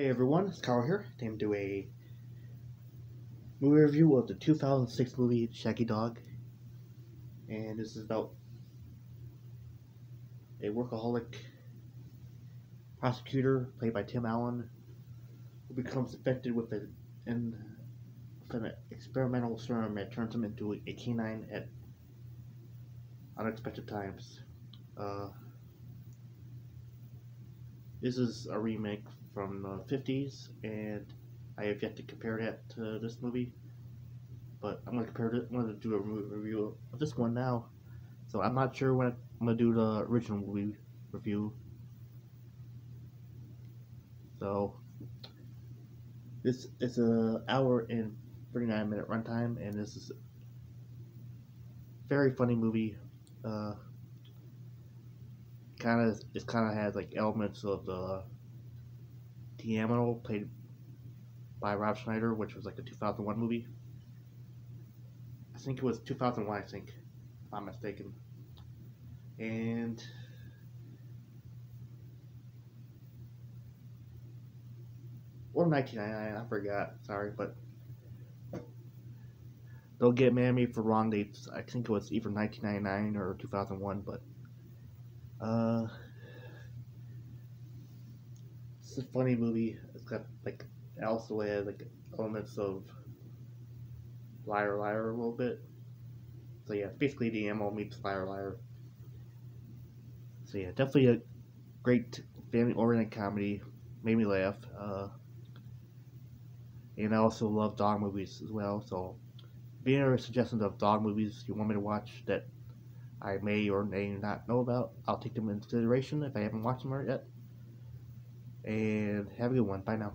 Hey everyone, it's Carl here. Today I'm doing a movie review of the 2006 movie Shaggy Dog. And this is about a workaholic prosecutor played by Tim Allen who becomes infected with, an, with an experimental serum that turns him into a canine at unexpected times. Uh, this is a remake from the 50s, and I have yet to compare that to this movie. But I'm gonna compare it. I'm gonna do a review of this one now. So I'm not sure when I'm gonna do the original movie review. So this is a hour and 39 minute runtime, and this is a very funny movie. Uh, kind of it kind of has like elements of the Animal played by Rob Schneider, which was like a 2001 movie. I think it was 2001, I think, if I'm mistaken. And or 1999, I forgot. Sorry, but don't get mad at me for wrong dates. I think it was either 1999 or 2001, but uh. It's a funny movie. It's got like also has like elements of Liar Liar a little bit. So yeah, basically the MO meets Liar Liar. So yeah, definitely a great family-oriented comedy. Made me laugh. Uh, and I also love dog movies as well. So, being a suggestions of dog movies you want me to watch that I may or may not know about, I'll take them into consideration if I haven't watched them yet and have a good one. Bye now.